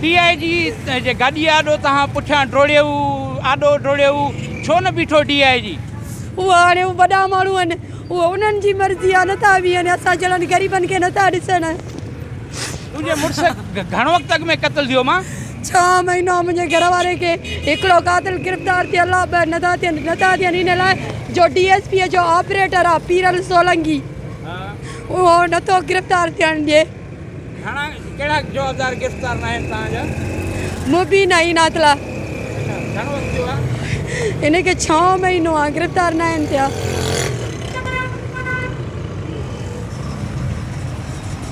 D I जी जे गाॾी आॾो तव्हां पुठियाँ डोड़ियो आॾो डोड़ियो छो न बीठो डी आई जी उहो हाणे हू वॾा माण्हू आहिनि उहो उन्हनि जी मर्ज़ी आहे नथा बीहनि असां जहिड़नि ग़रीबनि खे नथा ॾिसनि तुंहिंजे मुड़ुस घणे वक़्त अॻु में क़तल थियो माँ छह महीनो मुंहिंजे घर वारे खे हिकिड़ो कातिल गिरफ़्तार थियल आहे ॿ नथा थियनि नथा थियनि इन लाइ जो डी एस पीअ जो ऑपरेटर आहे पीरल सोलंगी उहो नथो गिरफ़्तार थियणु ॾिए घणा कहिड़ा जवाबदार गिरफ़्तार न आहिनि तव्हांजा मुबीन आई नातला। घणो वक़्तु थियो आहे हिनखे छह महीनो आहे गिरफ़्तार न आहिनि थिया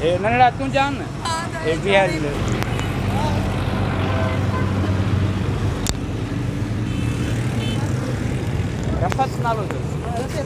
हे नंढड़ा तूं जान हे बिहारी रफ़त नालो अथसि